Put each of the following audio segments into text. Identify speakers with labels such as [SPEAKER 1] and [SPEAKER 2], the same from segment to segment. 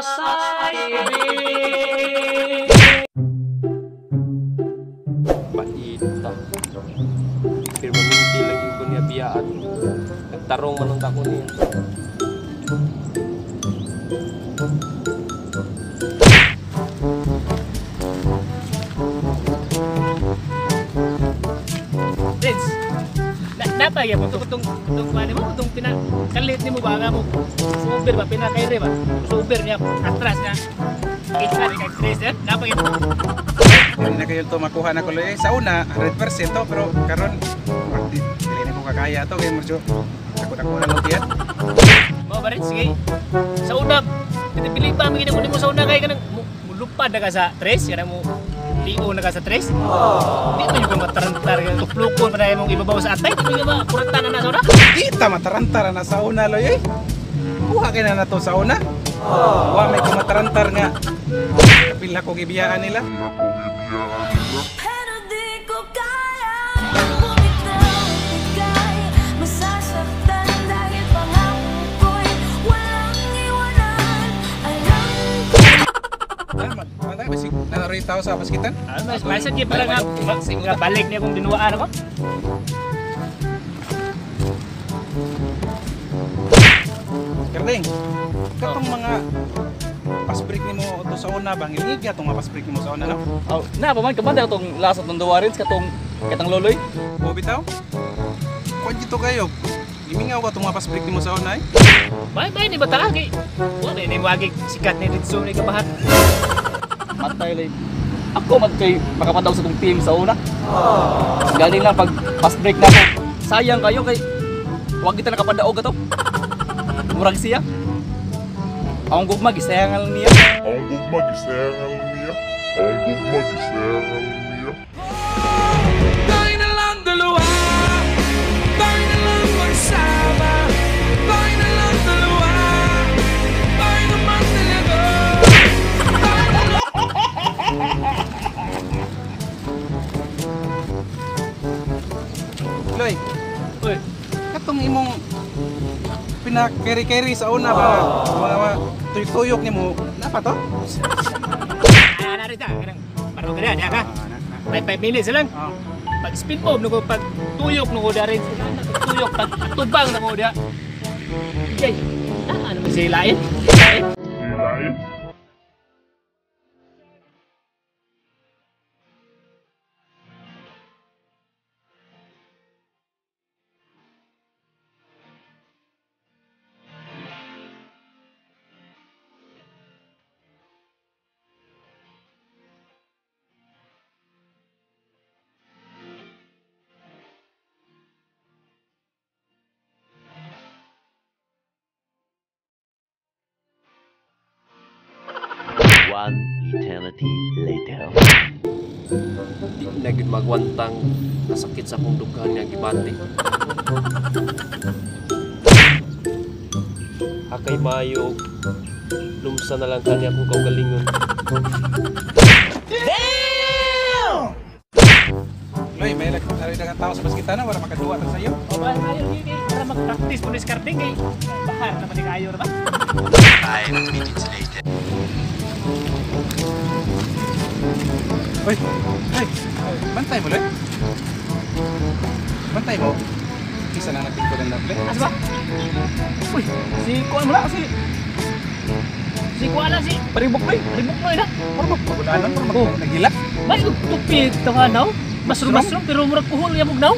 [SPEAKER 1] sa ibig.
[SPEAKER 2] Paita. Pero maminti lagi ko niya biyaan. Nagtarong man ang ako niya.
[SPEAKER 1] Napaya mo itong itong ano mo, itong pinakalit ni mo ba nga mo. Super ba, pinakaire ba? Super niya, atras niya. Isa rin kag tres yan, napaya mo.
[SPEAKER 3] Hindi na kayo to makuha na ko eh. Sa una, 100% to, pero karon dili na ko kakaya to kay medyo ako na ko na lang yan.
[SPEAKER 1] Mo ba rin? Sige. Sa una, pinipili pa ang mo mo sa una kay kanang mu- mulupad na ka sa tres, yan mo lio na ka sa tres. Di mo yung matarantar ka, tuplukon pa na yung ibabaw sa atay, di mo ba kuranta na na sa una?
[SPEAKER 3] Kita matarantara na sa una loy eh. Kuha kay na na to sa una. Wa may kumatarantar nga. Kapila ko gibiyaan nila.
[SPEAKER 4] Pero
[SPEAKER 3] ba naroy tao sa paskitan?
[SPEAKER 1] Ah, mas masad kaya pala nga, nga balik niya kung dinuwaan ako.
[SPEAKER 3] Kerding. Katong mga pasbreak nimo to sa una bang iligi atong mga pasbreak nimo sa una no?
[SPEAKER 5] Oh, na pa man kamanda tong lasat ng duwarins katong katang loloy.
[SPEAKER 3] O bitaw? Kuan dito kayo. Gimingaw ka itong mga pasbreak nimo sa una eh.
[SPEAKER 1] Bay, bay, ni ba talagi? Wala ni wagi sikat ni Ritsu ni kabahat.
[SPEAKER 5] Matay lay. Ako man kay makapadaw sa tong team sa una. Galing lang pag fast break na ako. Sayang kayo kay wag kita nakapadaog ato. Murag siya. Ang gugma gisayangan niya.
[SPEAKER 6] Ang gugma gisayangan niya. Ang gugma gisayangan niya.
[SPEAKER 3] Imong pinakeri-keri sa una ba? Mga mga tuyok nimo. Napa to?
[SPEAKER 1] ah, narita, kanang parang kada, ka.
[SPEAKER 3] Ah, na- na-
[SPEAKER 1] May 5 minutes lang.
[SPEAKER 3] Oh.
[SPEAKER 1] Pag spin move, nuko pag tuyok nuko da rin. Tuyok, pag tubang na mo da. Okay. Ah, ano man sila eh? Lain.
[SPEAKER 6] Hilahin.
[SPEAKER 2] Magwantang nasakit sa akong dughan nga gibati. Hakay mayo. Lumsa na lang kanya akong kaugalingon.
[SPEAKER 3] Loy, may lag naroy daghang tao sa paskitan na wala makaduwa ta sa iyo.
[SPEAKER 1] O ba, ayaw yun eh. Para mag-practice po discarding eh. Bahar naman ni kayo na ba?
[SPEAKER 3] Oy, ay, bantay mo Loy. Bantay mo. Isa na nagtingko ng dable.
[SPEAKER 1] Asa ba? Uy, si Kuan mo na, si... Si Kuan lang, si...
[SPEAKER 5] Paribok lay.
[SPEAKER 1] Ribok mo na.
[SPEAKER 3] Parang magpagulanan, parang
[SPEAKER 1] Oh.
[SPEAKER 3] nagila.
[SPEAKER 1] May tupid ito nga now. Masro-masro, pero murag kuhol yamog now.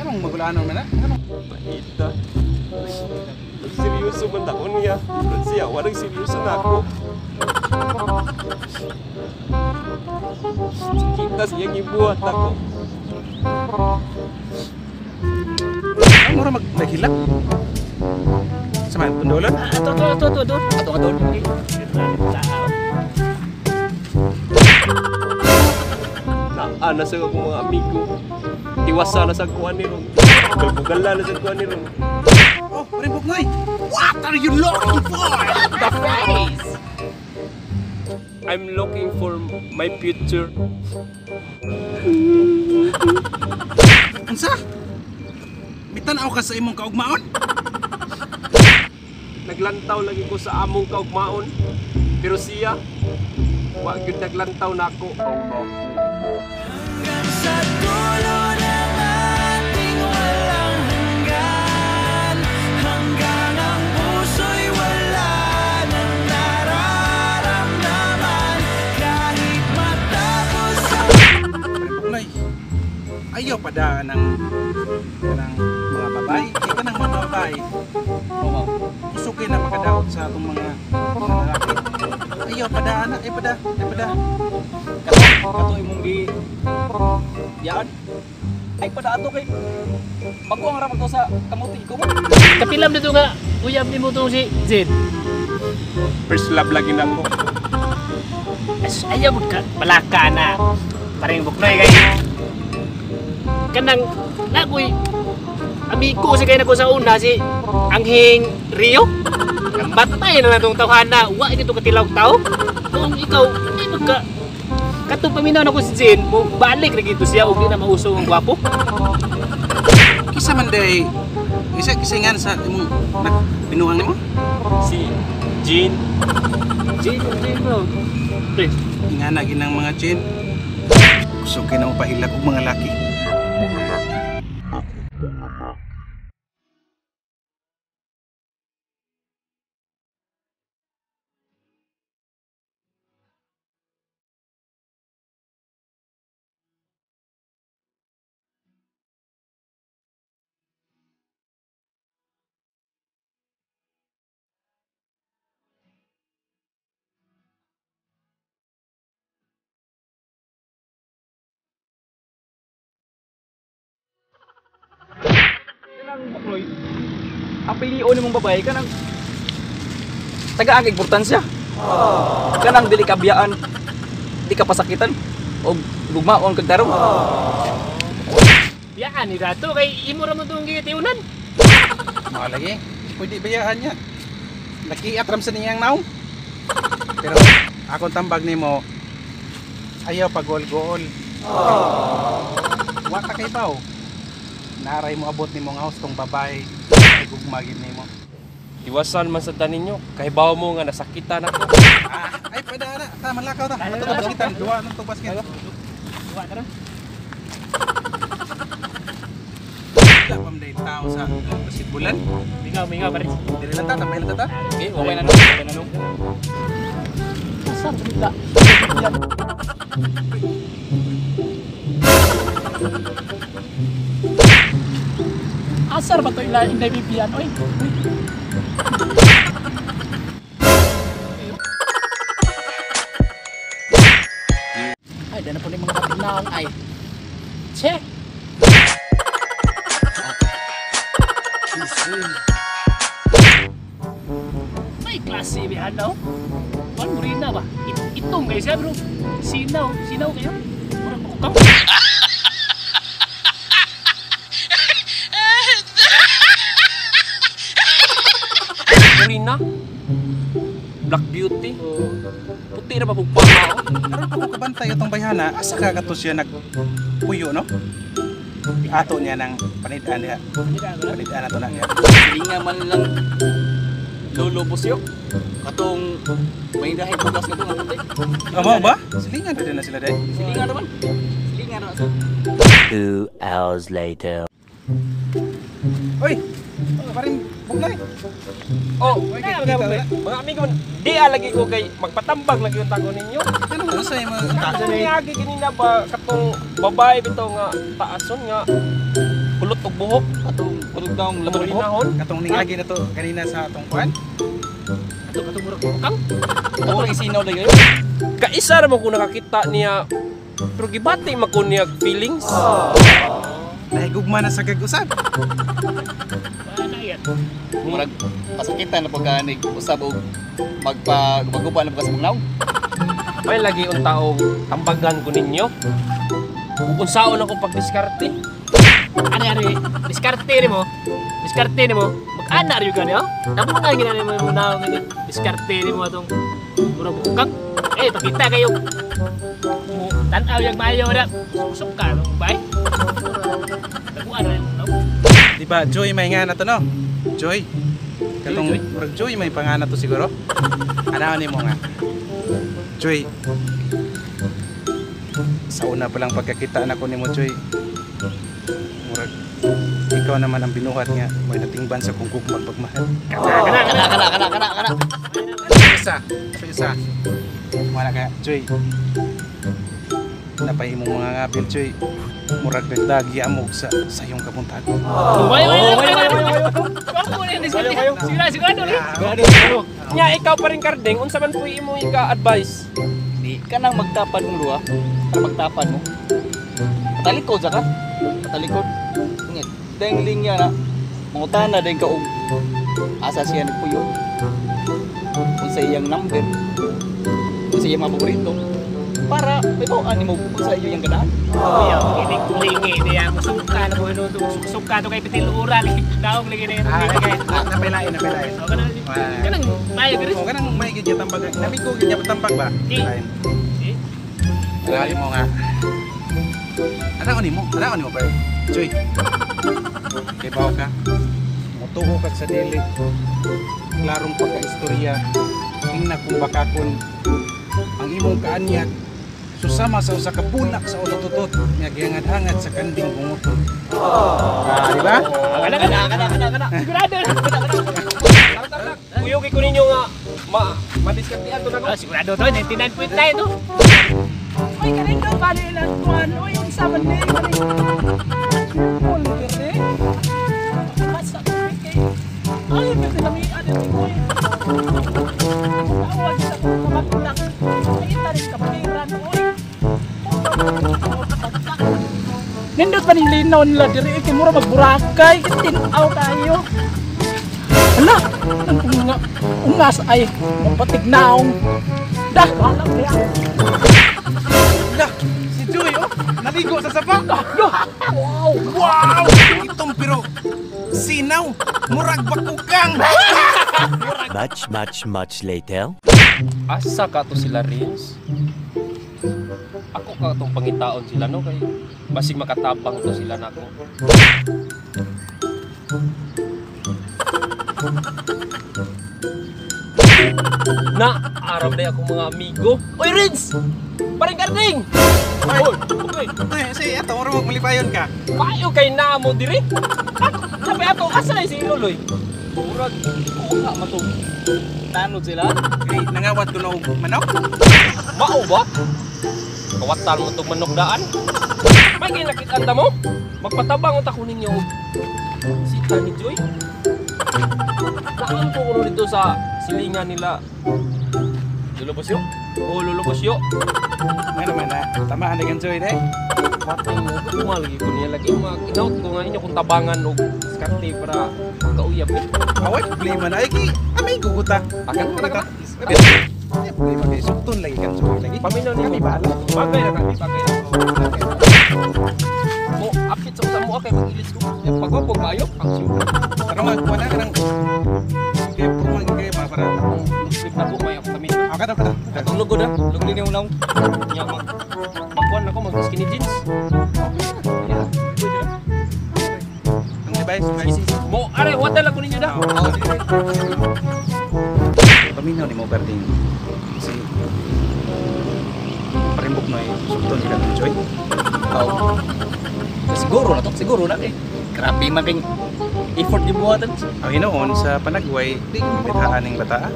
[SPEAKER 3] Anong magulanan man na? Anong
[SPEAKER 2] Paita. Seryoso man ako niya. Pero siya, walang seryoso na ako. Kita siya gibuhat ako.
[SPEAKER 3] Ay, mura mag naghila. Saman, tundolon?
[SPEAKER 1] Ah, Ato, ato, ato, ato, ato.
[SPEAKER 5] Ato ato.
[SPEAKER 2] Naana sa akong mga amigo. Tiwasa na sa kuha ni Ron. Nagugala na sa kuha ni Ron.
[SPEAKER 3] Oh, ribok ngoy. What are you looking for?
[SPEAKER 1] The face!
[SPEAKER 2] I'm looking for my future.
[SPEAKER 3] Unsa? Bitan-aw ka sa imong kaugmaon?
[SPEAKER 2] Naglantaw lagi ko sa among kaugmaon. Pero siya, wa gyud naglantaw nako.
[SPEAKER 7] Sa dulo
[SPEAKER 3] Ayaw pa da ng kanang mga babae. Ka ng mga babae. Usukin na makadaot sa atong mga lalaki. Ayaw pa da, anak. Ayaw pa da. Ayaw pa da.
[SPEAKER 5] Kato, kato imong gi yaan. Ay pada ato kay Bago ang ramat ko sa kamuti ko.
[SPEAKER 1] Kapilam dito nga, uyab ni mo itong si Zed.
[SPEAKER 2] First love lagi nako.
[SPEAKER 1] As, ayaw mo ka, balaka na. Parang buknoy kay. Kanang, nakoy, amigo si kayo na ko sa una, si Anghing Rio. Ang batay na natong tawhana, wa ito katilaw tao. Kung ikaw, hindi magka, Kato paminaw na ko si Jen, mo balik na gito siya, di na mauso ang gwapo.
[SPEAKER 3] Kisa man day. Isa kisingan sa imong nagbinuang nimo.
[SPEAKER 2] Si Jean,
[SPEAKER 1] Jen, Jen mo. Pre,
[SPEAKER 3] Nga na ginang mga chin. Usukin na mo pahilak og mga laki. Motherland.
[SPEAKER 5] Kanang bukloy. Ang pilion nimong babae kanang taga ang importansya. Kanang dili kabiyaan. Di ka pasakitan o gugmaon kag tarong.
[SPEAKER 1] yaan ni dato kay imo ra mo tong gitiunan.
[SPEAKER 3] Mga lagi. Pwede bayaan niya. Nakiat ram sa niyang naw. Pero akong tambag nimo ayaw pa gol-gol. Wa ka kay baw. Naray mo abot nimo nga house tong babae. Ay gugmagin nimo.
[SPEAKER 2] iwasan man sa taninyo. Kay bawo mo nga nasakitan ako.
[SPEAKER 3] Ah, ay pwede na. Tama lakaw ta. Ato basketan. Duwa nang to basket.
[SPEAKER 1] Wa tara.
[SPEAKER 3] Wala pam day tao sa basketbulan.
[SPEAKER 1] Mingaw, mingaw pare.
[SPEAKER 3] Dili lang ta, tambay lang ta. ta.
[SPEAKER 5] Okay, okay na no. Okay na no.
[SPEAKER 1] Sa bita. Asar ba to ila inday bibiyan oy? Ay, dana po ni mga patinaong ay. Check. May klase bihan daw. Rin na ba? It itong kayo siya bro. Sinaw. Sinaw kayo. Murang bukang.
[SPEAKER 2] Marina, Black Beauty. Puti na pa pong pama ako.
[SPEAKER 3] Karon pa ko kabantay atong bayhana, asa ka kato siya nagpuyo no? Ato niya ng panidaan niya. Panidaan na to na niya.
[SPEAKER 5] Hindi nga man lang lulubos yo. Katong may dahil bugas na to nga puti.
[SPEAKER 3] Amo ba? Silingan na din na sila dahil.
[SPEAKER 5] Silingan naman. Silingan na.
[SPEAKER 8] Two hours later.
[SPEAKER 3] Oy! Parin, buglay.
[SPEAKER 2] Oh,
[SPEAKER 3] Oy,
[SPEAKER 2] kaya mga
[SPEAKER 3] wala.
[SPEAKER 2] mga amigo di alagi ko kay magpatambag lagi yung tago ninyo.
[SPEAKER 3] Ano sa imo?
[SPEAKER 2] Ako nga agi ganina ba katong babae bito nga taason nga kulot og buhok
[SPEAKER 5] Katong kulog daw ang
[SPEAKER 2] lamulinahon.
[SPEAKER 3] Katong ningagi na to kanina sa atong kuan.
[SPEAKER 1] Ato ka tumurag bukang.
[SPEAKER 5] Ako lang isinaw yun.
[SPEAKER 2] Kaisa ra mo ko nakakita niya pero gibati man ko niya feelings.
[SPEAKER 3] Nahigugma na sa gag-usab.
[SPEAKER 1] Yan.
[SPEAKER 5] Murag pasakitan na pagkanig usab og magpa magupa na pagkas mong naw.
[SPEAKER 2] May lagi un taong tambagan ko ninyo. Kung saon ako pagdiskarte.
[SPEAKER 1] Ano yan eh? Diskarte ni mo. Diskarte ni mo. Mag-ana rin ka niyo. Tapos na ginani mo yung naong ganyan. Diskarte ni mo itong murang bukang. Eh, pakita kayo. Mo, Tanaw yung mayo na. Usok ka, no? Bay?
[SPEAKER 3] Di ba, Joy may nga na to, no? Joy. Katong,
[SPEAKER 1] Joy,
[SPEAKER 3] murag Joy may pangana to siguro. Ano ni mo nga? Joy. Sa una pa lang pagkakita na ko ni mo, Joy. Murag, ikaw naman ang binuhat nga. May natingban sa kung magpagmahal.
[SPEAKER 1] Kana, kana,
[SPEAKER 5] Kana, kana, kana, kana.
[SPEAKER 3] Isa, sa isa. Wala ka, Joy. Napay mo mga ngapil, Joy. Murag nagdagi amog sa sa
[SPEAKER 1] wayo, wayo, wayo. Ako na ni Sigurado, sigurado rin.
[SPEAKER 2] Nya ikaw pa rin karding unsa man puy imo ika advice.
[SPEAKER 5] Di ka nang magtapad mong luha. Para magtapad mo. Patalikod sa ka. Patalikod. Ngit. Dahil linya na. Mangutan na din ka og asa siya nagpuyo. Kung sa iyang number. Kung sa iyang mga paborito. Para may bawaan mo kung sa iyo yung ganahan.
[SPEAKER 1] Kuya, kinig kulingi niya ako suka na mo suka to kay pitil ura lagi daog lagi na.
[SPEAKER 3] Ah, okay. Ah, napilain, napilain.
[SPEAKER 1] So kana kanang mayo gid.
[SPEAKER 3] O kanang may gidya tambag. Nabi ko gidya tambag ba?
[SPEAKER 1] Di.
[SPEAKER 3] Lain.
[SPEAKER 1] Eh,
[SPEAKER 3] Alali mo nga. Ano ko nimo? Ano ko nimo pa? Joy. Kay bawo ka. Mutuo ka sa dili. Klarong pagka-istorya. Tingnan kung baka kun ang imong kaanyag susama sa usa ka bulak sa utot-utot nga gihangad-hangad sa kanding bunguton. Ah, di ba?
[SPEAKER 1] kana kana kana kana kana. Sigurado.
[SPEAKER 2] Kuyog ko ninyo nga ma madiskartehan to na ko.
[SPEAKER 1] Ah, sigurado to 99.9 to.
[SPEAKER 7] Ay, galing daw bali ilang tuwan. Uy, yung saman na Nindot pa ning linaw nila diri kay mura magburakay tinaw tayo. Ala, ang unga, ungas ay patignaong. Dah, wala kaya.
[SPEAKER 3] Lah, si Joy oh, naligo sa sapa.
[SPEAKER 7] Wow!
[SPEAKER 3] Wow! Itong pero sinaw, murag bakukang.
[SPEAKER 8] Much, much, much later.
[SPEAKER 2] Asa ka to sila Rins? Ka tong pangitaon sila no kay basig makatabang to sila nako. Na araw na ako mga amigo. Oy Rins! Parang garding! Oy, okay.
[SPEAKER 3] Eh, si ato murag malipayon ka.
[SPEAKER 2] Payo kay na mo diri. Sabi ato asa na si Loloy? Murag kuha man to.
[SPEAKER 5] Tanod sila.
[SPEAKER 3] Kay nangawat ko na manok.
[SPEAKER 2] Mao ba? Kawatan mo itong manok daan. May ginakit anda mo. Magpatabang utak ko ninyo. Sita ni Joy. Saan ko kuno dito sa silingan nila? Lulubosyo? Oo, lulubosyo.
[SPEAKER 3] Nga naman na, tamaan na kan Joy de.
[SPEAKER 2] Patay mo, kumal ko niya lagi. Mga kinaut ko nga inyo kung tabangan o skarte para magkauyab. eh.
[SPEAKER 3] Away problema na ay. Amay guguta.
[SPEAKER 2] Akan ka na ka.
[SPEAKER 3] Kay sukton lagi kan Joy lagi.
[SPEAKER 2] Paminaw ni
[SPEAKER 3] Kami bahala.
[SPEAKER 2] Bagay na kami, bagay na. Mo, apit sa usa mo kay mag-ilis ko. Yung pagwapog maayo, ang siyempre.
[SPEAKER 3] Pero magkuha na ka ng kaya pumang kaya mga para.
[SPEAKER 2] Slip na po may ako kami.
[SPEAKER 3] Ah, kada kada.
[SPEAKER 5] Atong lugod ah. Lugod ni unaw.
[SPEAKER 2] Nya mag magkuhan ako mag skinny jeans. Na. Mo are wala lang ko ninyo da.
[SPEAKER 3] Ni mo Berding. Si Parimbok eh. Sukton sila ng Joy.
[SPEAKER 5] Oh. Siguro na to, siguro na kay. Grabe man effort gibuhatan.
[SPEAKER 3] Ang hinoon sa panagway, di bithaan ng bata.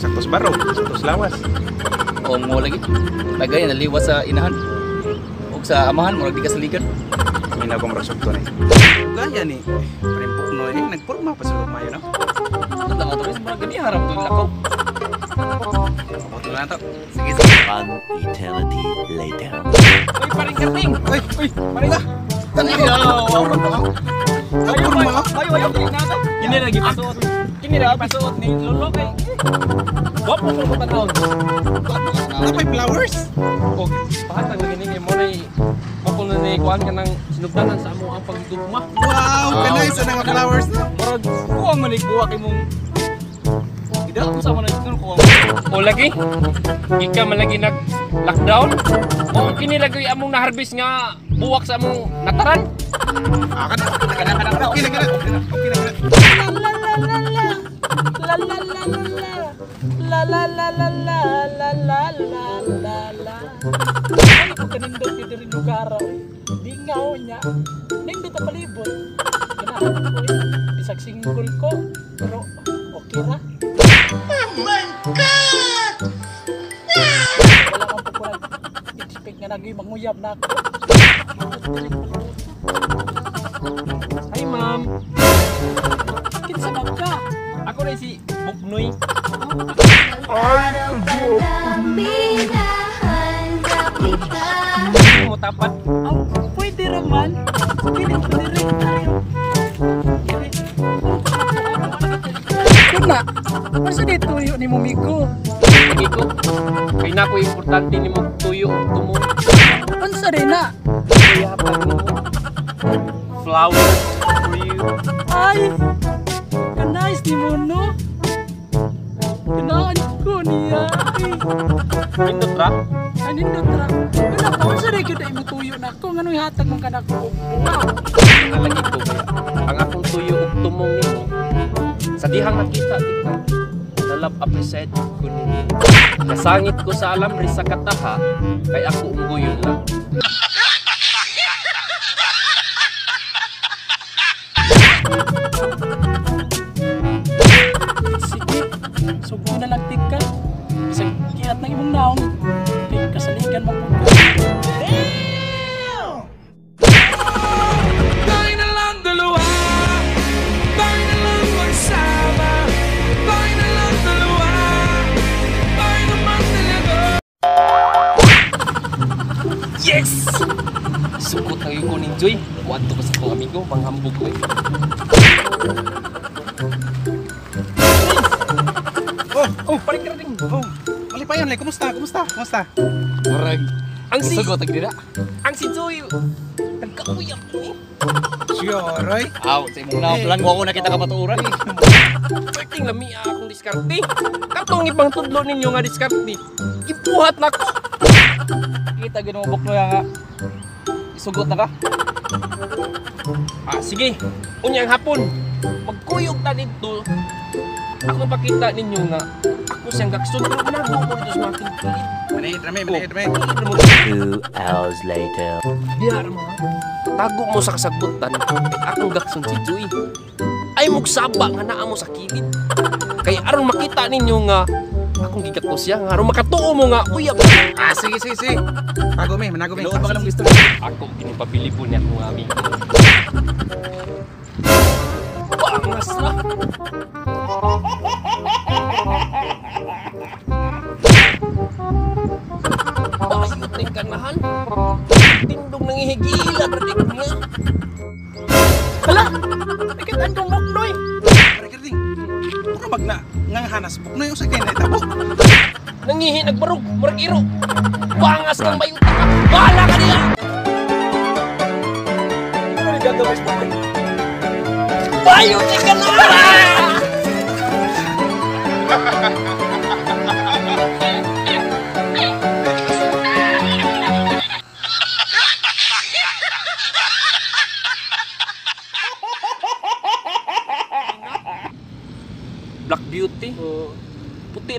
[SPEAKER 3] Saktos baro, saktos lawas.
[SPEAKER 5] O mo lagi. Tagay naliwas sa inahan. ug sa amahan murag di kasaligan.
[SPEAKER 3] Mina ko marasok to ni. Gaya ni Parimbok no eh. Nagpurma pa sa lumayo no.
[SPEAKER 5] Lang ato kasi murag gani harap to lakaw.
[SPEAKER 3] Mabuto na to.
[SPEAKER 5] Sige sige.
[SPEAKER 8] One eternity later.
[SPEAKER 2] Uy, paring kating.
[SPEAKER 3] Ay, ay, paring ka.
[SPEAKER 5] Tanayo.
[SPEAKER 2] Ayo, ayo, ayo, ayo, ayo. Kini lagi pasuot. Kini lagi pasuot ni Lolo kay. Wapo mo tanawon.
[SPEAKER 3] Napay flowers.
[SPEAKER 2] Og pahatag lagi ni mo nay Wapo na ni kuan ka nang sinugdanan sa amo ang pagdugma.
[SPEAKER 3] Wow, kanay sa nga flowers no.
[SPEAKER 5] Murag kuha man ni kuha kay mong Ida usa man na kuha.
[SPEAKER 2] O lagi, ika man lagi nag lockdown. O kini lagi among na-harvest nga buwak sa among nataran.
[SPEAKER 3] Ah, kan. Kana kana kana. Okay na kana. Okay na kana.
[SPEAKER 7] La la la la la. La la la la la la la la. Ay, ko kanindot dito rin lugar. Di niya. Palibot. Ko eh. Bisag single ko. Pero okay ra. Bangkat! Wala akong pupulag. Expect nga naging manguyab na ako.
[SPEAKER 2] Hi, ma'am.
[SPEAKER 7] Kinsa ka?
[SPEAKER 2] Ako na si
[SPEAKER 7] Bugnoy. Ay! Unsa di tuyo ni
[SPEAKER 2] mo migo? Migo. Pinako importante ni mo tuyo tumo.
[SPEAKER 7] Unsa di na?
[SPEAKER 2] Kuya. Flower for you.
[SPEAKER 7] Ay. Kanais ni mo no. Kenaan ko niya.
[SPEAKER 2] Nindot ra?
[SPEAKER 7] Ay, nindot ra. Wala pa, unsa di kita imo tuyo na ko. Ngano'y hatag mong
[SPEAKER 2] kanako. Ang akong tuyo ug tumong nimo. sa dihang nakita di ko appreciate ko ninyo. Nasangit ko sa alam ri sa kataha kay ako unggoyon lang.
[SPEAKER 3] Like, kumusta? Kumusta? Kumusta?
[SPEAKER 5] Murag.
[SPEAKER 2] Ang si,
[SPEAKER 5] Sugot ang dira.
[SPEAKER 2] ang si Joy, nagkauyak ni.
[SPEAKER 3] Sure, Roy.
[SPEAKER 5] Aw, sa imong naong plan ko ako nakita ka patuuran.
[SPEAKER 2] Parting lami akong diskarte. Katong ibang tudlo ninyo nga diskarte. Ipuhat na ko.
[SPEAKER 5] Kita ginubok mo nga. Isugot na ka.
[SPEAKER 2] Ah, sige. Unyang hapon. Magkuyog ta dito. Ako pakita ninyo nga ako siyang gaksod pero ganago ko dito sa mga kilit.
[SPEAKER 3] Manahid rame, manahid rame.
[SPEAKER 8] Two hours later.
[SPEAKER 2] Biyar mo ha. Tago mo sa kasagutan. Akong gakson si Joy. Ay mugsaba nga naa mo sa kilid. Kay aron makita ninyo nga akong gigako siya nga aron makatuo mo nga uyab.
[SPEAKER 3] Ah, sige, sige, sige. Pago me, manago me.
[SPEAKER 5] Luod ba ka ng gusto?
[SPEAKER 2] Ako kinipabili po niya akong amigo. Bangas na. Ayot na kanahan. Tindong nang ihigila, Karding niya.
[SPEAKER 7] Hala! Ikitaan kong muknoy!
[SPEAKER 3] Karding, puro hanas buknoy o na itabo.
[SPEAKER 2] Nangihi nagbarog, maragiro. Bangas kang bayuta ka! Ka niya!
[SPEAKER 5] Ano yung gagawin mo?
[SPEAKER 2] Bayuta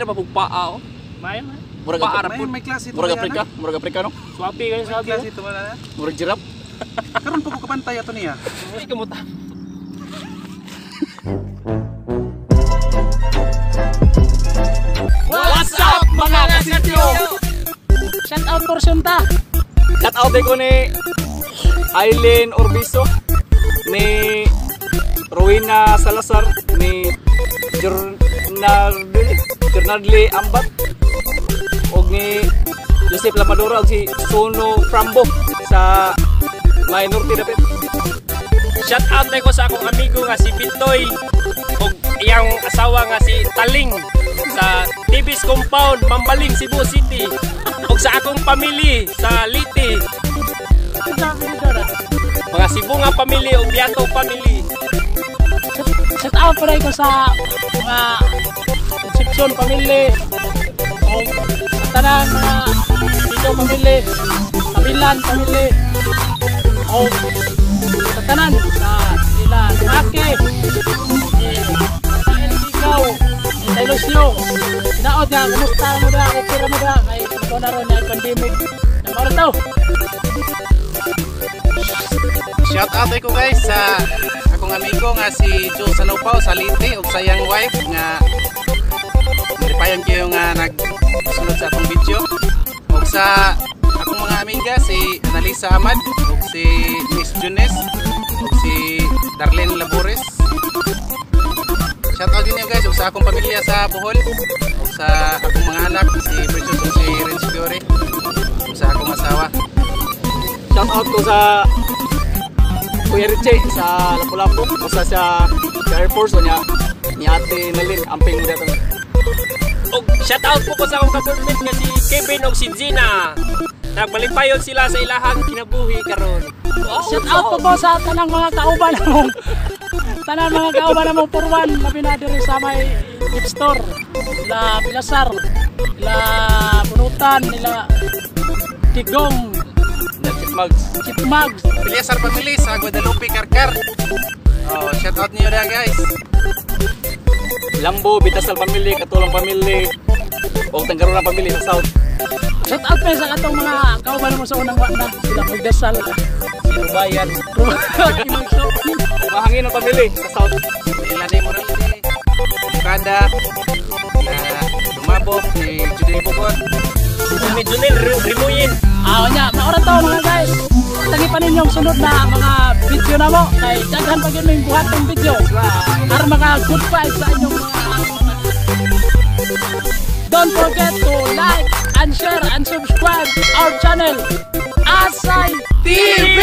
[SPEAKER 2] Na pa paa.
[SPEAKER 1] Mayo man.
[SPEAKER 5] Murag
[SPEAKER 2] Paara
[SPEAKER 3] May
[SPEAKER 2] po.
[SPEAKER 3] may klase to.
[SPEAKER 5] Murag Afrika, murag Afrikano,
[SPEAKER 1] Swapi kayo
[SPEAKER 3] May
[SPEAKER 1] sabi.
[SPEAKER 3] klase to wala na.
[SPEAKER 5] murag giraffe.
[SPEAKER 3] Karon po ko kapantay ato niya.
[SPEAKER 2] Ay, kamuta.
[SPEAKER 7] What's up mga kasityo? Shout out portion ta.
[SPEAKER 5] Shout out ko ni Aileen Orbiso, ni Rowena Salazar, ni Jernardli, Jernardli Ambat, o ni Joseph Lamadora, o si Sono Frambo sa minor tinapit.
[SPEAKER 1] Shout out na ko sa akong amigo nga si Bitoy ug iyang asawa nga si Taling sa Tibis Compound, Mambaling, Cebu City ug sa akong pamilya sa Liti. Mga Cebu nga pamilya ug Biato pamilya.
[SPEAKER 7] Shout out pa rin ko sa mga Concepcion family. O tanan mga Tito family. Kabilan family. o sa tanan sa sila Elvigaw sa Lucio sinaot nga kumusta mo da okay ra mo da kay ito na ron yung pandemic. Na maro to.
[SPEAKER 3] Shout out ko guys sa akong amigo nga si Joe Sanopao sa Liti ug sayang wife nga Maripayon kayo nga nagsunod sa atong video. Ug sa akong mga amiga si Analisa Ahmad ug si Miss Junes si Darlene Labores. Shout out din guys. Ug sa akong pamilya sa Bohol ug sa akong mga anak si Precious ug si Renz Fiore ug sa akong asawa.
[SPEAKER 5] Shout out ko sa Kuya Richie sa Lapu-Lapu. O sa sa, Air Force o niya ni Ate Nalin amping dito.
[SPEAKER 2] Og shout out po ko sa akong kapatid nga si Kevin og si Gina. Nagbalipayon sila sa ilahang kinabuhi karon.
[SPEAKER 7] Shout out po po sa tanang mga kauban mo. Tanang mga kauban mo purwan na diri sa may gift store. Ila Pilasar, ila Punutan, ila Tigong,
[SPEAKER 5] Chipmugs.
[SPEAKER 7] Chipmags.
[SPEAKER 3] Pilyasar Family sa Guadalupe Karkar. Oh, shout out niyo na guys.
[SPEAKER 5] Lambo, Bitasal Family, Katulang Family, o Tanggaronan Family sa South.
[SPEAKER 7] Shout out pa sa katong mga kauban mo sa unang wa na sila magdasal.
[SPEAKER 5] Sinubayan,
[SPEAKER 7] Kinagso.
[SPEAKER 5] Mahangin ang Family sa South.
[SPEAKER 3] Ilan ni Morales. Kada na lumabot ni Judy Bukod.
[SPEAKER 2] Ni Junel Ri- Rimuyin.
[SPEAKER 7] Ah, nya, maura to mga guys tangipan ninyo ang sunod na mga video na mo kay daghan pa yun yung buhat ng video para mga good vibes sa inyong don't forget to like and share and subscribe our channel Asay TV!